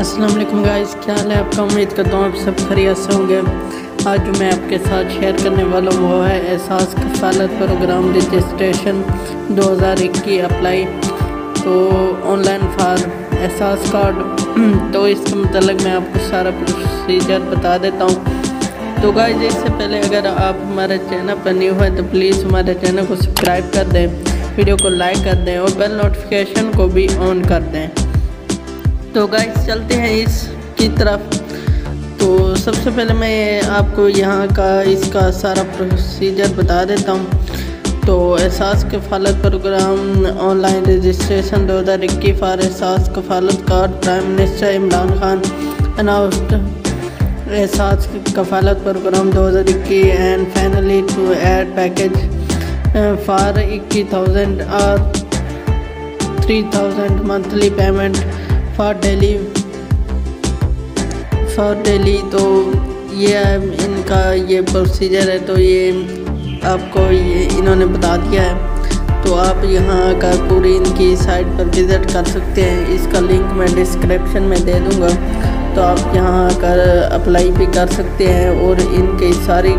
السلام علیکم گائز کیا حال ہے آپ کا؟ امید کرتا ہوں آپ سب خیریت سے ہوں گے۔ آج جو میں آپ کے ساتھ شیئر کرنے والا ہوں، وہ ہے احساس کفالت پروگرام رجسٹریشن دو ہزار اکی apply to online for Ehsaas card تو اس کے متعلق میں آپ کو سارا پروسیجر بتا دیتا ہوں۔ تو گائز اس سے پہلے اگر آپ ہمارے چینل پر نیو ہے تو پلیز ہمارے چینل کو سبسکرائب کر دیں ویڈیو کو لائک کر دیں اور بیل نوٹیفیکیشن کو بھی آن کر دیں۔ تو گائز چلتے ہیں اس کی طرف. تو سب سے پہلے میں آپ کو یہاں کا اس کا سارا پروسیجر بتا دیتا ہوں. تو Ehsaas Kafaalat programme online registration دو ہزار اکی for Ehsaas Kafaalat card prime minister Imran Khan announced Ehsaas Kafaalat programme دو ہزار اکی and finally to aid package for اکی تھاؤزنڈ اور three thousand monthly payment for daily for daily تو یہ ان کا یہ پروسیجر ہے تو یہ آپ کو یہ انہوں نے بتا دیا ہے تو آپ یہاں کا پوری ان کی سائٹ پر وزٹ کر سکتے ہیں اس کا لنک میں ڈسکرپشن میں دے دوں گا تو آپ یہاں کر اپلائی بھی کر سکتے ہیں اور ان کی ساری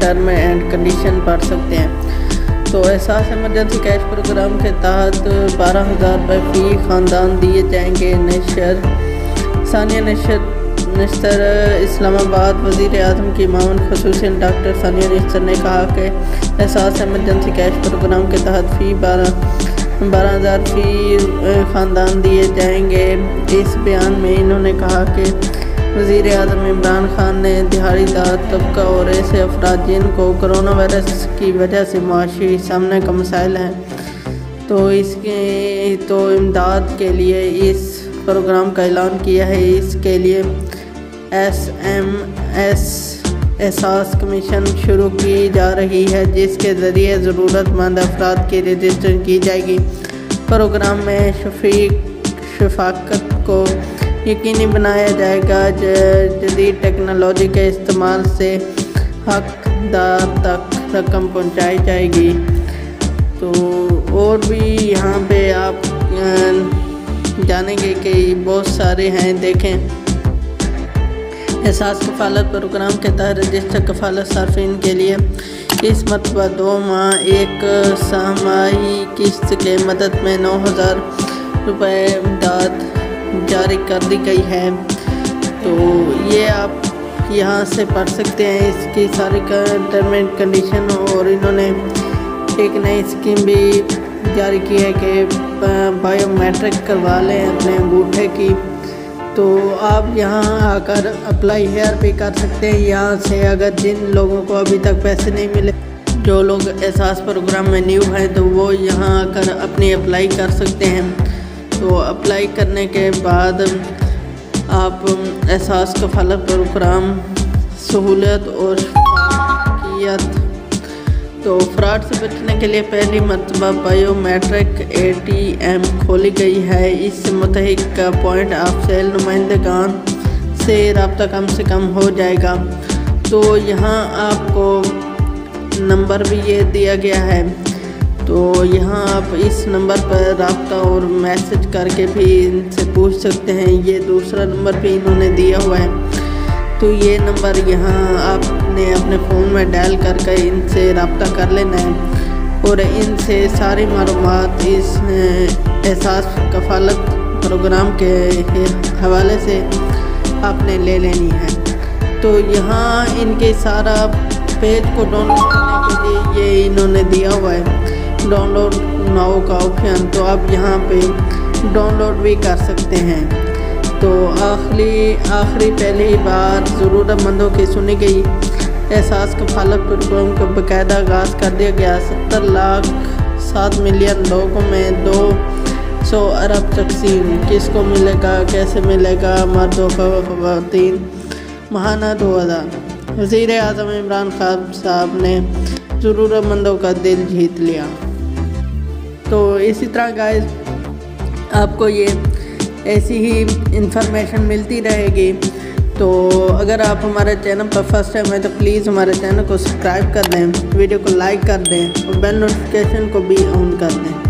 ٹرم اینڈ کنڈیشن پڑھ سکتے ہیں تو احساس ایمرجنسی کیش پروگرام کے تحت بارہ ہزار روپے فی خاندان دیے جائیں گے نشر۔ ثانیہ نشر، نشتر اسلام آباد وزیر اعظم کی معاون خصوصی ڈاکٹر ثانیہ نشتر نے کہا کہ احساس ایمرجنسی کیش پروگرام کے تحت فی بارہ بارہ ہزار فی خاندان دیے جائیں گے۔ اس بیان میں انہوں نے کہا کہ وزیر اعظم عمران خان نے دہاڑی دار طبقہ اور ایسے افراد جن کو کرونا وائرس کی وجہ سے معاشی سامنے کا مسائل ہیں۔ تو اس کے تو امداد کے لیے اس پروگرام کا اعلان کیا ہے۔ اس کے لیے S M S Ehsaas commission شروع کی جا رہی ہے، جس کے ذریعے ضرورت مند افراد کی رجسٹر کی جائے گی۔ پروگرام میں شفیق شفاقت کو یقینی بنایا جائے گا جدید ٹیکنالوجی کے استعمال سے حقدار تک رقم پہنچائی جائے گی۔ تو اور بھی یہاں پہ آپ جانیں گے کہ بہت سارے ہیں، دیکھیں۔ احساس کفالت پروگرام کے تحت رجسٹر کفالت صارفین کے لیے اس مرتبہ دو ماہ ایک سہمائی قسط کے مدد میں نو ہزار روپے امداد جاری کر دی گئی ہے۔ تو یہ آپ یہاں سے پڑھ سکتے ہیں۔ اس کی ساری ٹرم اینڈ کنڈیشن اور انہوں نے ایک نئی اسکیم بھی جاری کی ہے کہ بائیو میٹرک کروا لیں اپنے انگوٹھے کی۔ تو آپ یہاں آ کر اپلائی ہیئر بھی کر سکتے ہیں۔ یہاں سے اگر جن لوگوں کو ابھی تک پیسے نہیں ملے، جو لوگ احساس پروگرام میں نیو ہیں، تو وہ یہاں آ کر اپنی اپلائی کر سکتے ہیں۔ تو اپلائی کرنے کے بعد آپ احساس، کفالت پروگرام سہولت اور شفافیت تو فراڈ سے بچنے کے لیے پہلی مرتبہ biometric A T M کھولی گئی ہے۔ اس سے متحق پوائنٹ آف سیل نمائندگان سے رابطہ کم سے کم ہو جائے گا۔ تو یہاں آپ کو نمبر بھی یہ دیا گیا ہے۔ تو یہاں آپ اس نمبر پر رابطہ اور میسج کر کے بھی ان سے پوچھ سکتے ہیں۔ یہ دوسرا نمبر بھی انہوں نے دیا ہوا ہے۔ تو یہ نمبر یہاں آپ نے اپنے فون میں ڈائل کر کے ان سے رابطہ کر لینا ہے۔ اور ان سے ساری معلومات اس احساس کفالت پروگرام کے حوالے سے آپ نے لے لینی ہے۔ تو یہاں ان کے سارا پیج کو ڈاؤن لوڈ کرنے کے لیے یہ انہوں نے دیا ہوا ہے۔ ڈاؤن لوڈ ناؤ کا آپشن تو آپ یہاں پہ ڈاؤن لوڈ بھی کر سکتے ہیں۔ تو آخری آخری پہلی بار ضرورت مندوں کی سنی گئی۔ احساس کفالت پروگرام کو باقاعدہ آغاز کر دیا گیا۔ ستر لاکھ سات ملین لوگوں میں دو سو ارب تقسیم۔ کس کو ملے گا؟ کیسے ملے گا؟ مردوں کا خواتین۔ ماہانہ دو ہزار۔ وزیر اعظم عمران خان صاحب نے ضرورت مندوں کا دل جیت لیا۔ تو اسی طرح گائز آپ کو یہ ایسی ہی انفارمیشن ملتی رہے گی۔ تو اگر آپ ہمارے چینل پر فرسٹ ٹائم ہے تو پلیز ہمارے چینل کو سبسکرائب کر دیں ویڈیو کو لائک کر دیں اور بیل نوٹیفکیشن کو بھی آن کر دیں۔